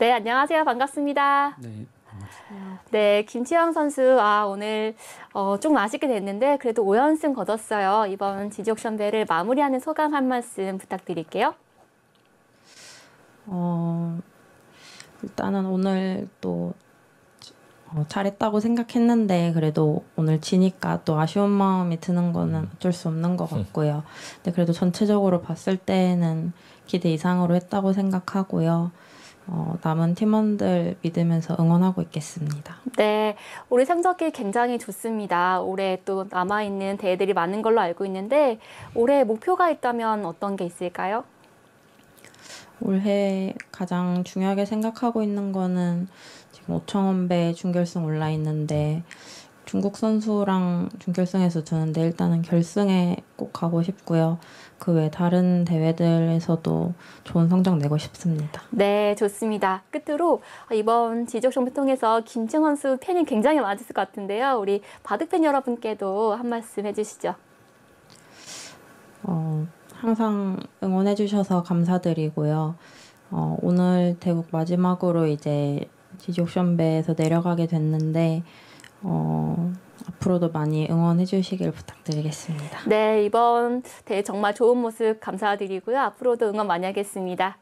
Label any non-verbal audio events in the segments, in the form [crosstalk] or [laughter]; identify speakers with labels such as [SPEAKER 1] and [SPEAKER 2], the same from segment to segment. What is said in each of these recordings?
[SPEAKER 1] 네, 안녕하세요. 반갑습니다.
[SPEAKER 2] 네.
[SPEAKER 1] 네, 김치영 선수, 아, 오늘, 어, 좀 아쉽게 됐는데, 그래도 5연승 거뒀어요. 이번 지지옥션배를 마무리하는 소감 한 말씀 부탁드릴게요.
[SPEAKER 3] 어, 일단은 오늘 또 어, 잘했다고 생각했는데 그래도 오늘 지니까 또 아쉬운 마음이 드는 거는 어쩔 수 없는 것 같고요. 근데 그래도 전체적으로 봤을 때는 기대 이상으로 했다고 생각하고요. 어, 남은 팀원들 믿으면서 응원하고 있겠습니다.
[SPEAKER 1] 네, 올해 성적이 굉장히 좋습니다. 올해 또 남아있는 대회들이 많은 걸로 알고 있는데, 올해 목표가 있다면 어떤 게 있을까요?
[SPEAKER 3] 올해 가장 중요하게 생각하고 있는 거는 지금 5,000원배 준결승 올라 있는데 중국 선수랑 준결승에서 두는데 일단은 결승에 꼭 가고 싶고요. 그 외 다른 대회들에서도 좋은 성적 내고 싶습니다.
[SPEAKER 1] 네, 좋습니다. 끝으로 이번 지적쇼를 통해서 김채원 선수 팬이 굉장히 많으실 것 같은데요. 우리 바둑팬 여러분께도 한 말씀 해주시죠.
[SPEAKER 3] 어, 항상 응원해 주셔서 감사드리고요. 어, 오늘 대국 마지막으로 이제 지지옥션배에서 내려가게 됐는데 어, 앞으로도 많이 응원해 주시길 부탁드리겠습니다.
[SPEAKER 1] 네, 이번 대회 정말 좋은 모습 감사드리고요. 앞으로도 응원 많이 하겠습니다.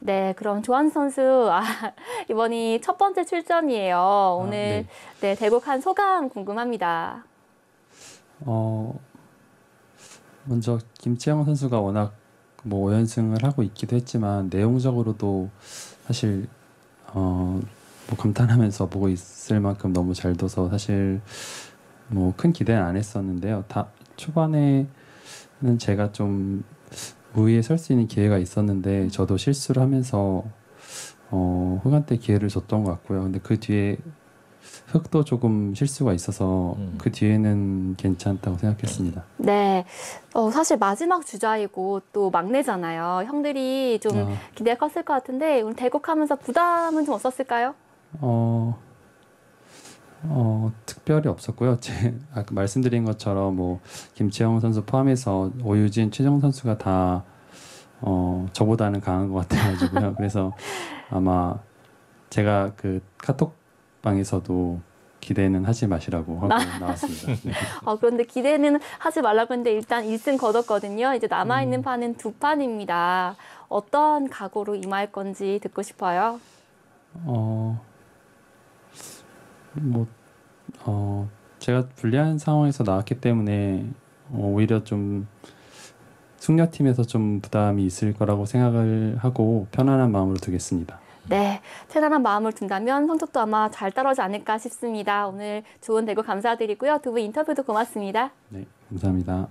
[SPEAKER 1] 네, 그럼 조한 선수 아, [laughs] 이번이 첫 번째 출전이에요. 오늘
[SPEAKER 2] 네.
[SPEAKER 1] 네, 대국 한 소감 궁금합니다.
[SPEAKER 2] 어 먼저 김치영 선수가 워낙 뭐 5연승을 하고 있기도 했지만 내용적으로도 사실 어 뭐 감탄하면서 보고 있을 만큼 너무 잘 둬서 사실 뭐 큰 기대는 안 했었는데요. 다 초반에는 제가 좀 우위에 설 수 있는 기회가 있었는데 저도 실수를 하면서 어 후반 때 기회를 줬던 것 같고요. 근데 그 뒤에 흑도 조금 실수가 있어서
[SPEAKER 4] 음.
[SPEAKER 2] 그 뒤에는 괜찮다고 생각했습니다.
[SPEAKER 1] 네, 어, 사실 마지막 주자이고 또 막내잖아요. 형들이 좀
[SPEAKER 2] 아,
[SPEAKER 1] 기대가 컸을 것 같은데 오늘 대국하면서 부담은 좀 없었을까요?
[SPEAKER 2] 어, 어, 특별히 없었고요. 제 아까 말씀드린 것처럼 뭐 김치영 선수 포함해서 오유진, 최정 선수가 다 어, 저보다는 강한 것 같아가지고요. [laughs] 그래서 아마 제가 그 카톡방에서도 기대는 하지 마시라고 하고 나왔습니다. 네.
[SPEAKER 1] 어, [laughs] 그런데 기대는 하지 말라고 했는데 일단 1승 거뒀거든요. 이제 남아있는 판은 두 판입니다. 어떤 각오로 임할 건지 듣고 싶어요.
[SPEAKER 2] 어, 뭐, 어, 제가 불리한 상황에서 나왔기 때문에 어, 오히려 좀 숙녀팀에서 좀 부담이 있을 거라고 생각을 하고 편안한 마음으로 두겠습니다.
[SPEAKER 1] 네, 편안한 마음을 둔다면 성적도 아마 잘 따라오지 않을까 싶습니다. 오늘 좋은 대구 감사드리고요. 두 분 인터뷰도 고맙습니다.
[SPEAKER 2] 네, 감사합니다.